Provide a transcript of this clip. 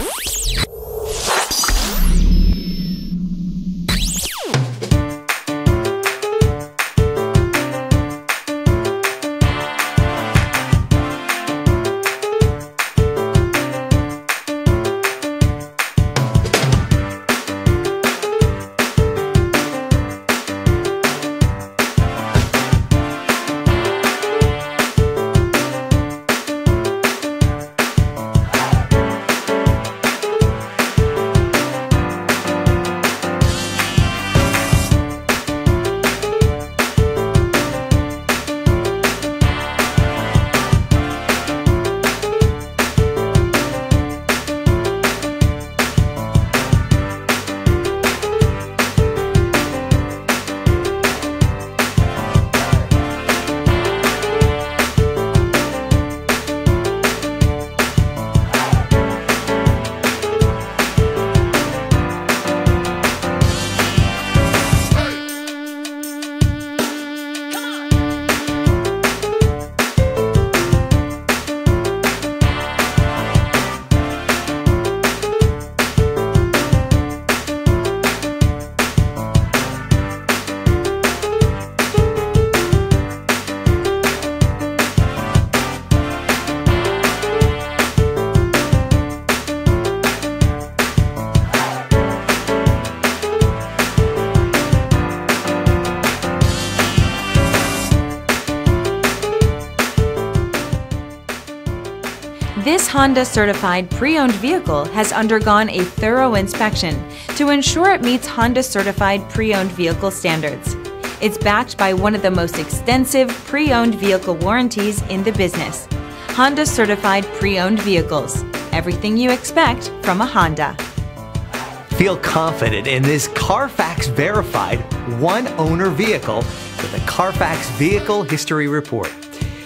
Yeah. This Honda certified pre-owned vehicle has undergone a thorough inspection to ensure it meets Honda certified pre-owned vehicle standards. It's backed by one of the most extensive pre-owned vehicle warranties in the business. Honda certified pre-owned vehicles. Everything you expect from a Honda. Feel confident in this Carfax verified one owner vehicle with a Carfax Vehicle History Report.